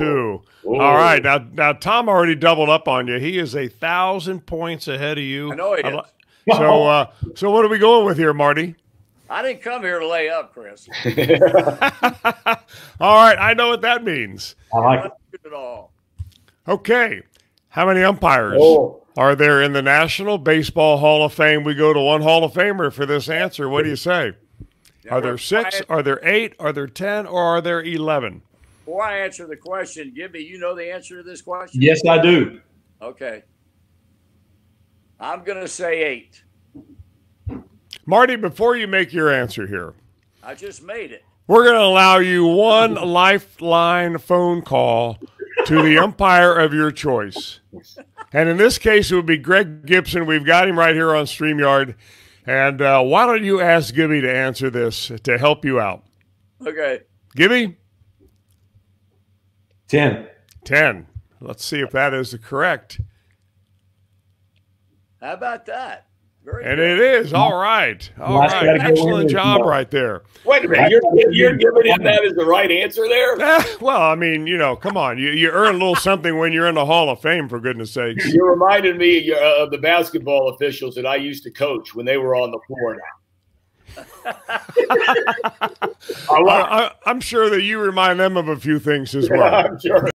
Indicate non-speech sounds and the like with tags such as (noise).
two. All right, now now Tom already doubled up on you. He is a thousand points ahead of you. I know he is. So uh, so what are we going with here, Marty? I didn't come here to lay up, Chris. (laughs) All right, I know what that means. I like it. At all. Okay, how many umpires Oh. are there in the National Baseball Hall of Fame? We go to one Hall of Famer for this answer. What do you say? Now, Are there before I- six? Are there eight? Are there ten? Or are there eleven? Before I answer the question, give me. You know the answer to this question. Yes, I do. Okay. I'm gonna say eight. Marty, before you make your answer here, I just made it. we're going to allow you one lifeline phone call to the umpire of your choice. And in this case, it would be Greg Gibson. We've got him right here on StreamYard. And uh, why don't you ask Gibby to answer this to help you out? Okay. Gibby, Ten. 10. Let's see if that is the correct. How about that? Very And good. it is. All right. All Nice, right. Excellent job there. right there. Wait a minute. You're, you're giving him that as the right answer there? (laughs) Eh, well, I mean, you know, come on. You, you earn a little something when you're in the Hall of Fame, for goodness sakes. You reminded me uh, of the basketball officials that I used to coach when they were on the floor now. (laughs) I I, love I, I'm sure that you remind them of a few things as (laughs) well. I'm sure.